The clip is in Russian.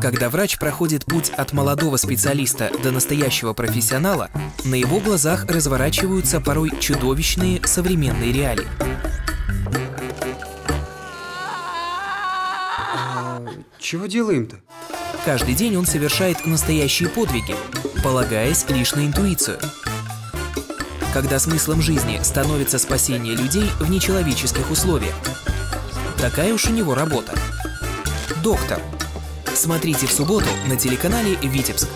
Когда врач проходит путь от молодого специалиста до настоящего профессионала, на его глазах разворачиваются порой чудовищные современные реалии. А чего делаем-то? Каждый день он совершает настоящие подвиги, полагаясь лишь на интуицию. Когда смыслом жизни становится спасение людей в нечеловеческих условиях. Такая уж у него работа. Доктор. Смотрите в субботу на телеканале «Витебск».